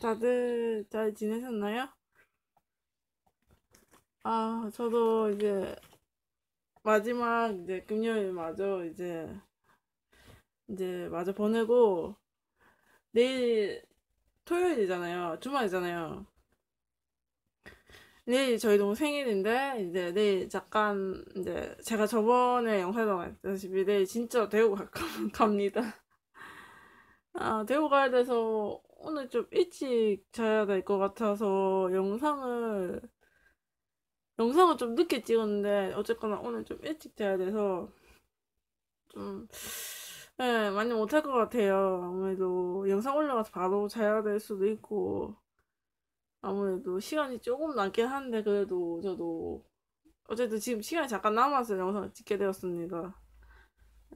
다들 잘 지내셨나요? 아, 저도 이제 마지막 이제 금요일 마저 이제 이제 마저 보내고 내일 토요일이잖아요. 주말이잖아요. 내일 저희 동무 생일인데 이제 내일 잠깐 이제 제가 저번에 영상에 말했다시피 내일 진짜 대구 갈, 갑니다. 아, 대구 가야 돼서 오늘 좀 일찍 자야 될 것 같아서 영상을 영상을 좀 늦게 찍었는데 어쨌거나 오늘 좀 일찍 자야 돼서 좀 네, 많이 못할 것 같아요. 아무래도 영상 올라가서 바로 자야 될 수도 있고 아무래도 시간이 조금 남긴 한데 그래도 저도 어쨌든 지금 시간이 잠깐 남아서 영상을 찍게 되었습니다.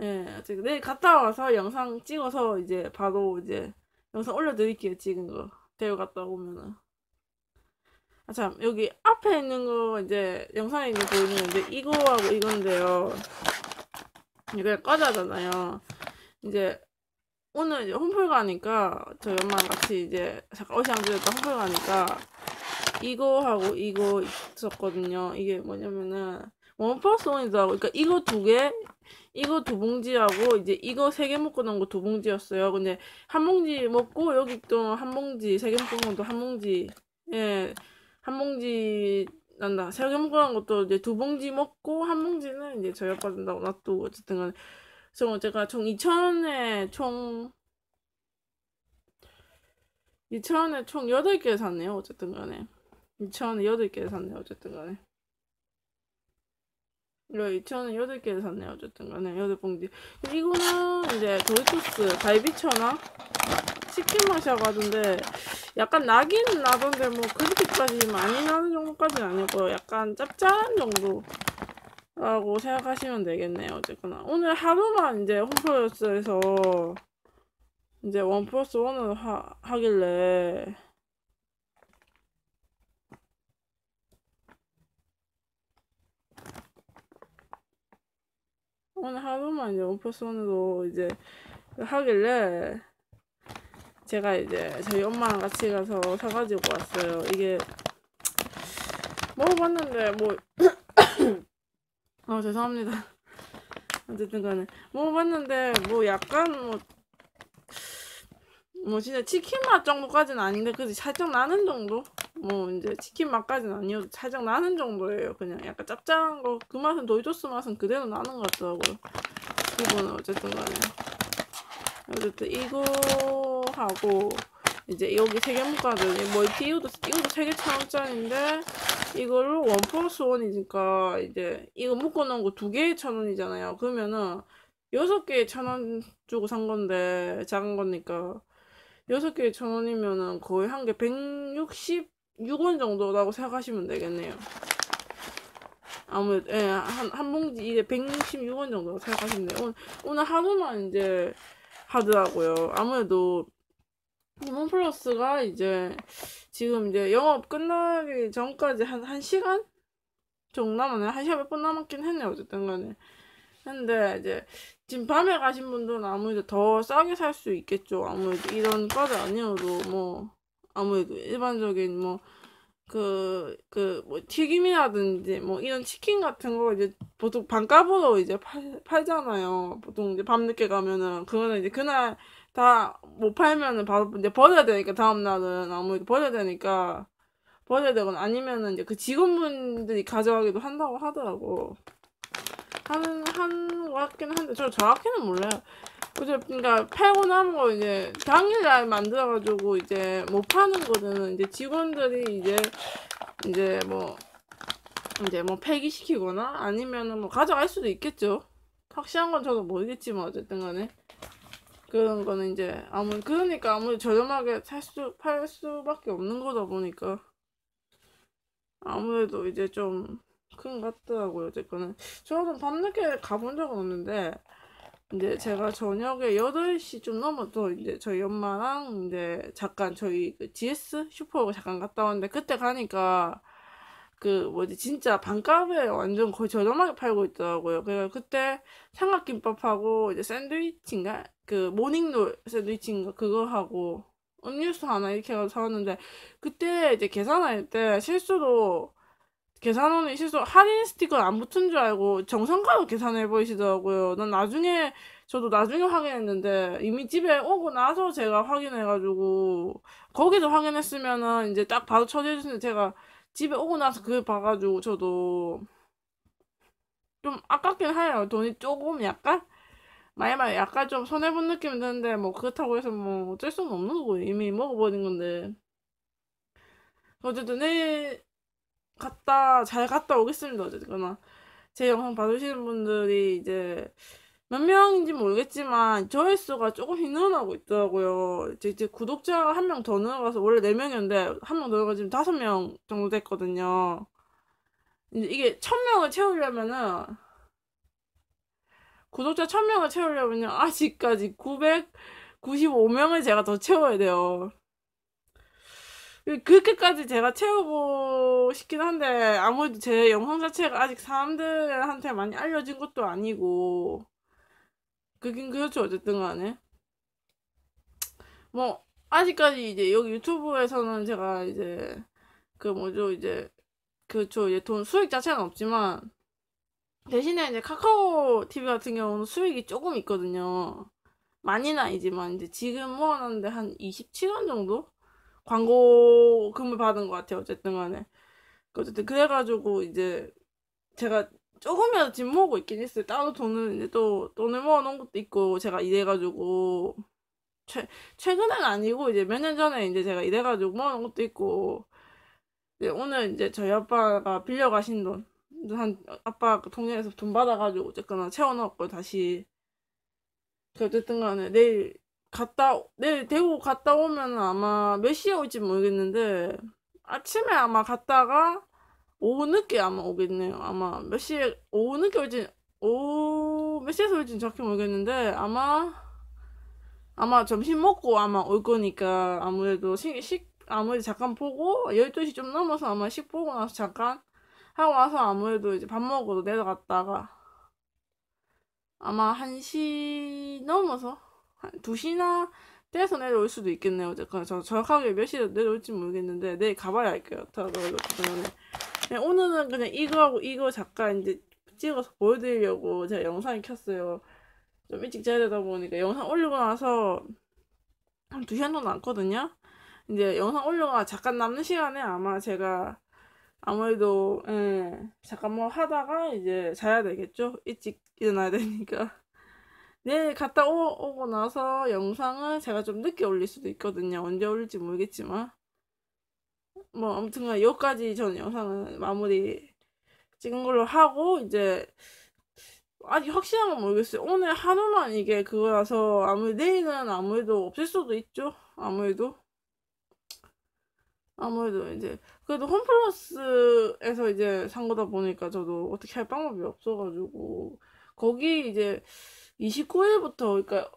예, 네, 내일 갔다 와서 영상 찍어서 이제 바로 이제 영상 올려드릴게요 찍은 거. 대우 갔다 오면은. 아 참 여기 앞에 있는 거 이제 영상에 있는 보이는 이제 이거하고 이건데요. 이거 꺼자잖아요. 이제 오늘 이제 홈플 가니까 저희 엄마랑 같이 이제 잠깐 어시장주에다 홈플 가니까 이거하고 이거 있었거든요. 이게 뭐냐면은 원 플러스 원이더라고 그러니까 이거 두개 이거 두 봉지하고 이제 이거 세 개 먹고 나온 거 두 봉지였어요. 근데 한 봉지 먹고 여기 또 한 봉지 세 개 먹고 나온 것도 한 봉지 예. 한 봉지 난다. 세 개 먹고 나온 것도 이제 두 봉지 먹고 한 봉지는 이제 아빠 준다고 놔두고 어쨌든 간에 그래서 제가 총 2,000원에 총 2,000원에 총 8개 샀네요. 어쨌든 간에 2,000원에 8개 샀네요. 어쨌든 간에 2,000원 8개 샀네요. 어쨌든 간에 8봉지. 이거는 이제 도리토스 갈비처나 치킨 맛이어가지고데 약간 나긴 나던데 뭐 그렇게까지 많이 나는 정도까지는 아니고 약간 짭짤한 정도 라고 생각하시면 되겠네요. 어쨌거나 오늘 하루만 이제 홈플러스에서 이제 원 플러스 원을 하, 하길래 오늘 하루만 원플러스원으로 이제 하길래 제가 이제 저희 엄마랑 같이 가서 사가지고 왔어요. 이게 먹어봤는데 뭐 어, 죄송합니다. 어쨌든 간에 먹어봤는데 뭐 약간 뭐 뭐 진짜 치킨 맛 정도까지는 아닌데 그지 살짝 나는 정도? 뭐 이제 치킨 맛까지는 아니어도 살짝 나는 정도예요. 그냥 약간 짭짤한 거 그 맛은 도이토스 맛은 그대로 나는 것 같더라고요. 이거는 어쨌든 간에 어쨌든 이거 하고 이제 여기 세 개 묶어놨더니 멀티 이것도 이것도 세 개 천 원짜리인데 이걸로 one plus one이니까 이제 이거 묶어놓은 거 두 개에 천 원이잖아요. 그러면은 여섯 개에 천 원 주고 산 건데 작은 거니까 여섯 개에 천 원이면은 거의 한 개 166원 정도라고 생각하시면 되겠네요. 아무래도 예, 한, 한 봉지 이게 166원 정도 생각하시면 돼요. 오늘, 오늘 하루만 이제 하더라고요. 아무래도 홈 플러스가 이제 지금 이제 영업 끝나기 전까지 한, 한 시간 정도 남았네. 한 시간 몇 분 남았긴 했네요. 어쨌든 간에. 근데 이제 지금 밤에 가신 분들은 아무래도 더 싸게 살 수 있겠죠. 아무래도 이런 과자 아니어도 뭐 아무래도 일반적인 뭐 그 그 뭐 튀김이라든지 뭐 이런 치킨 같은 거 이제 보통 반값으로 이제 팔, 팔잖아요. 보통 이제 밤늦게 가면은 그거는 이제 그날 다 못 팔면은 바로 이제 버려야 되니까 다음 날은 아무래도 버려야 되니까 버려야 되거나 아니면은 이제 그 직원분들이 가져가기도 한다고 하더라고. 하는 한 같긴 한데 저 정확히는 몰라요. 그죠? 그러니까 팔고 남은 거 이제 당일날 만들어가지고 이제 못 파는 거는 이제 직원들이 이제 이제 뭐 이제 뭐 폐기시키거나 아니면은 뭐 가져갈 수도 있겠죠. 확실한 건 저도 모르겠지만 어쨌든 간에 그런 거는 이제 아무 그러니까 아무리 저렴하게 살수 팔 수밖에 없는 거다 보니까 아무래도 이제 좀 큰 것 같더라고요. 어쨌거는 저는 밤늦게 가본 적은 없는데 이제 제가 저녁에 8시 좀 넘어서 이제 저희 엄마랑 이제 잠깐 저희 그 GS 슈퍼 잠깐 갔다 왔는데 그때 가니까 그 뭐지 진짜 반값에 완전 거의 저렴하게 팔고 있더라고요. 그래서 그때 삼각김밥하고 이제 샌드위치인가 그 모닝롤 샌드위치인가 그거 하고 음료수 하나 이렇게 해서 사왔는데 그때 이제 계산할 때 실수로 계산원이 실수 할인 스티커 안 붙은 줄 알고 정상가로 계산해 보이시더라고요. 난 나중에 저도 나중에 확인했는데 이미 집에 오고 나서 제가 확인해가지고 거기서 확인했으면은 이제 딱 바로 처리해 주는데 제가 집에 오고 나서 그걸 봐가지고 저도 좀 아깝긴 해요. 돈이 조금 약간 많이 많이 약간 좀 손해 본 느낌이 드는데 뭐 그렇다고 해서 뭐 어쩔 수는 없는 거고 이미 먹어버린 건데 어쨌든 내일 갔다 잘 갔다 오겠습니다. 어쨌거나 제 영상 봐주시는 분들이 이제 몇 명인지 모르겠지만 조회수가 조금씩 늘어나고 있더라고요. 이제, 이제 구독자가 한 명 더 늘어가서 원래 4명이었는데 한 명 더 늘어가 지금 5명 정도 됐거든요. 이제 이게 1000명을 채우려면은 구독자 1000명을 채우려면요 아직까지 995명을 제가 더 채워야 돼요. 그렇게까지 제가 채우고 싶긴 한데 아무래도 제 영상 자체가 아직 사람들한테 많이 알려진 것도 아니고 그긴 그렇죠 어쨌든 간에. 뭐 아직까지 이제 여기 유튜브에서는 제가 이제 그 뭐죠 이제 그렇죠 이제 돈 수익 자체는 없지만 대신에 이제 카카오 TV 같은 경우는 수익이 조금 있거든요. 많이는 아니지만 이제 지금 모아놨는데 한 27원 정도 광고금을 받은 것 같아요. 어쨌든 간에. 어쨌든 그래가지고 이제 제가 조금이라도 집 모으고 있긴 했어요. 따로 돈을 이제 또 돈을 모아놓은 것도 있고 제가 이래가지고 최 최근은 아니고 이제 몇 년 전에 이제 제가 이래가지고 모아놓은 것도 있고 이제 오늘 이제 저희 아빠가 빌려가신 돈 한 아빠 통장에서 돈 받아가지고 어쨌거나 채워넣었고 다시 어쨌든 간에 내일 갔다 내일 대구 갔다 오면 아마 몇 시에 올지 모르겠는데 아침에 아마 갔다가 오후 늦게 아마 오겠네요. 아마 몇 시에 오후 늦게 올지 오후 몇 시에서 올지 정확히 모르겠는데 아마 아마 점심 먹고 아마 올 거니까 아무래도 식, 식 아무래도 잠깐 보고 12시 좀 넘어서 아마 식 보고 나서 잠깐 하고 나서 아무래도 이제 밥 먹으러 내려갔다가 아마 1시 넘어서 2시나 떼서 내려올 수도 있겠네요. 어쨌거나 저 정확하게 몇 시에 내려올지 모르겠는데 내일 가봐야 할것 같아요. 네, 오늘은 그냥 이거하고 이거 잠깐 이제 찍어서 보여드리려고 제가 영상을 켰어요. 좀 일찍 자야 되다 보니까 영상 올리고 나서 한 2시간 정도 남거든요. 이제 영상 올려가 잠깐 남는 시간에 아마 제가 아무래도 예, 잠깐 뭐 하다가 이제 자야 되겠죠. 일찍 일어나야 되니까. 내일 갔다 오, 고 나서 영상을 제가 좀 늦게 올릴 수도 있거든요. 언제 올릴지 모르겠지만. 뭐, 아무튼간 여기까지 저는 영상을 마무리 찍은 걸로 하고, 이제, 아직 확실한 건 모르겠어요. 오늘 하루만 이게 그거라서, 아무래도 내일은 아무래도 없을 수도 있죠. 아무래도. 아무래도 이제, 그래도 홈플러스에서 이제 산 거다 보니까 저도 어떻게 할 방법이 없어가지고, 거기 이제, 29일부터 그러니까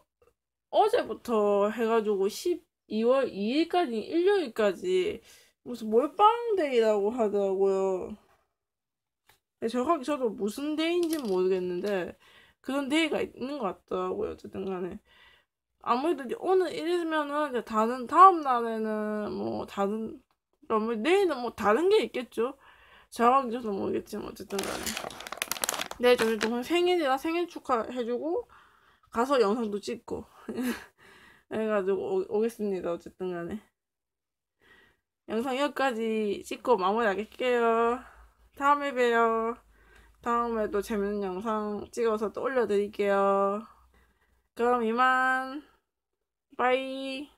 어제부터 해가지고 12월 2일까지 일요일까지 무슨 몰빵데이라고 하더라고요. 정확히 저도 무슨 day인지 모르겠는데 그런 day가 있는 것 같더라고요. 어쨌든 간에 아무래도 오늘 이랬으면은 다른 다음 날에는 뭐 다른 뭐 내일은 뭐 다른 게 있겠죠. 정확히 저도 모르겠지만 어쨌든 간에 네, 저희 동생 생일이라 생일 축하해주고 가서 영상도 찍고 해가지고 오, 겠습니다 어쨌든 간에. 영상 여기까지 찍고 마무리하겠게요. 다음에 봬요. 다음에도 재밌는 영상 찍어서 또 올려드릴게요. 그럼 이만. 빠이